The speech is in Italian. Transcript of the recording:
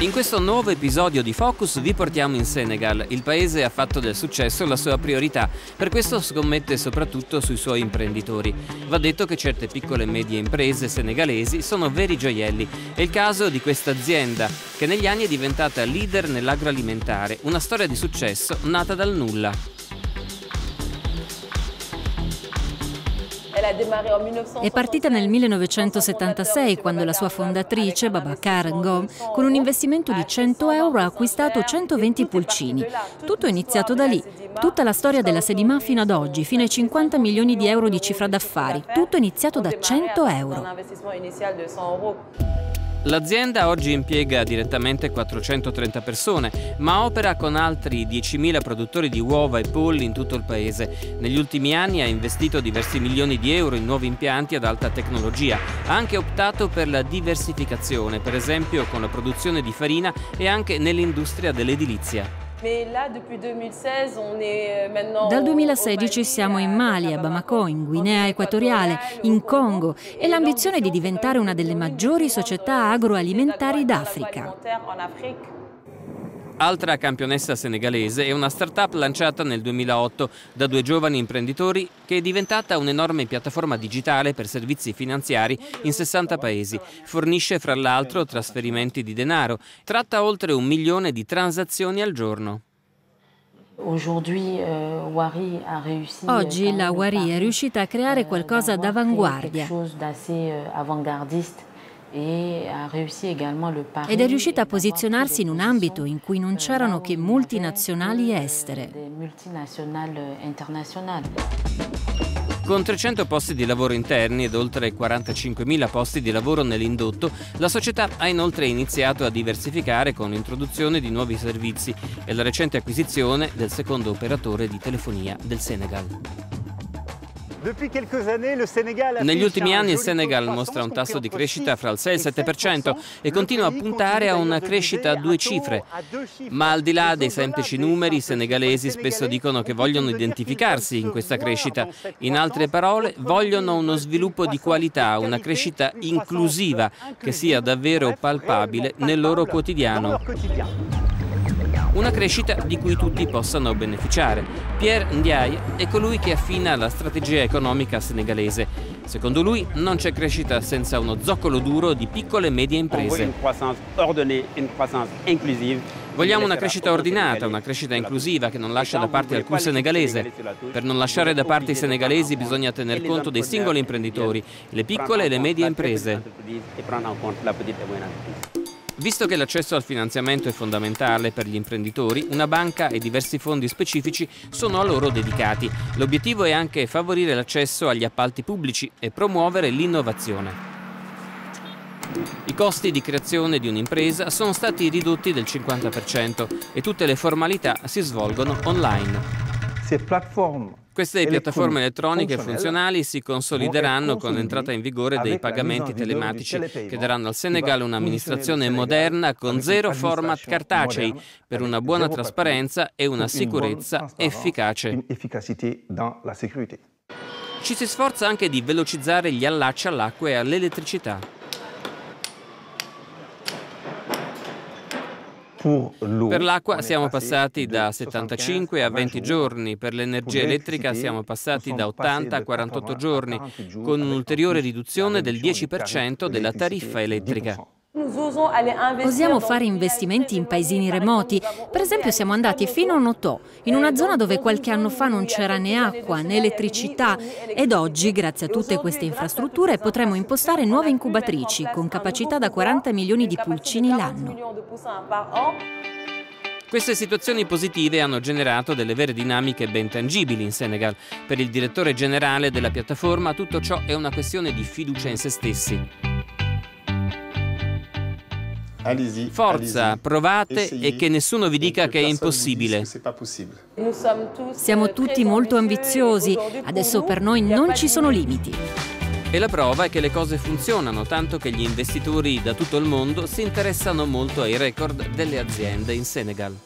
In questo nuovo episodio di Focus vi portiamo in Senegal. Il paese ha fatto del successo la sua priorità, per questo scommette soprattutto sui suoi imprenditori. Va detto che certe piccole e medie imprese senegalesi sono veri gioielli. È il caso di questa azienda, che negli anni è diventata leader nell'agroalimentare, una storia di successo nata dal nulla. È partita nel 1976 quando la sua fondatrice, Babacar Ngom, con un investimento di 100 euro ha acquistato 120 pulcini. Tutto è iniziato da lì. Tutta la storia della Sedima fino ad oggi, fino ai 50 milioni di euro di cifra d'affari. Tutto è iniziato da 100 euro. L'azienda oggi impiega direttamente 430 persone, ma opera con altri 10.000 produttori di uova e polli in tutto il paese. Negli ultimi anni ha investito diversi milioni di euro in nuovi impianti ad alta tecnologia. Ha anche optato per la diversificazione, per esempio con la produzione di farina e anche nell'industria dell'edilizia. Euh, Dal 2016 siamo in Mali, a Bamako, in Guinea Equatoriale, in Congo e l'ambizione è di diventare una delle maggiori società agroalimentari d'Africa. Altra campionessa senegalese è una start-up lanciata nel 2008 da due giovani imprenditori che è diventata un'enorme piattaforma digitale per servizi finanziari in 60 paesi. Fornisce fra l'altro trasferimenti di denaro. Tratta oltre un milione di transazioni al giorno. Euh, Oggi la Wari è riuscita a creare qualcosa d'avanguardia ed è riuscita a posizionarsi in un ambito in cui non c'erano che multinazionali estere. Con 300 posti di lavoro interni ed oltre 45.000 posti di lavoro nell'indotto, la società ha inoltre iniziato a diversificare con l'introduzione di nuovi servizi e la recente acquisizione del secondo operatore di telefonia del Senegal. Negli ultimi anni il Senegal mostra un tasso di crescita fra il 6 e il 7% e continua a puntare a una crescita a due cifre. Ma al di là dei semplici numeri, i senegalesi spesso dicono che vogliono identificarsi in questa crescita. In altre parole, vogliono uno sviluppo di qualità, una crescita inclusiva che sia davvero palpabile nel loro quotidiano. Una crescita di cui tutti possano beneficiare. Pierre Ndiaye è colui che affina la strategia economica senegalese. Secondo lui non c'è crescita senza uno zoccolo duro di piccole e medie imprese. Vogliamo una crescita ordinata, una crescita inclusiva che non lascia da parte alcun senegalese. Per non lasciare da parte i senegalesi bisogna tener conto dei singoli imprenditori, le piccole e le medie imprese. Visto che l'accesso al finanziamento è fondamentale per gli imprenditori, una banca e diversi fondi specifici sono a loro dedicati. L'obiettivo è anche favorire l'accesso agli appalti pubblici e promuovere l'innovazione. I costi di creazione di un'impresa sono stati ridotti del 50% e tutte le formalità si svolgono online. Queste piattaforme elettroniche funzionali si consolideranno con l'entrata in vigore dei pagamenti telematici che daranno al Senegal un'amministrazione moderna con zero format cartacei per una buona trasparenza e una sicurezza efficace. Ci si sforza anche di velocizzare gli allacci all'acqua e all'elettricità. Per l'acqua siamo passati da 75 a 20 giorni, per l'energia elettrica siamo passati da 80 a 48 giorni, con un'ulteriore riduzione del 10% della tariffa elettrica. Osiamo fare investimenti in paesini remoti. Per esempio siamo andati fino a Notò, in una zona dove qualche anno fa non c'era né acqua né elettricità ed oggi, grazie a tutte queste infrastrutture, potremo impostare nuove incubatrici con capacità da 40 milioni di pulcini l'anno. Queste situazioni positive hanno generato delle vere dinamiche ben tangibili in Senegal. Per il direttore generale della piattaforma tutto ciò è una questione di fiducia in se stessi. Forza, provate e che nessuno vi dica che è impossibile. Siamo tutti molto ambiziosi, adesso per noi non ci sono limiti. E la prova è che le cose funzionano, tanto che gli investitori da tutto il mondo si interessano molto ai record delle aziende in Senegal.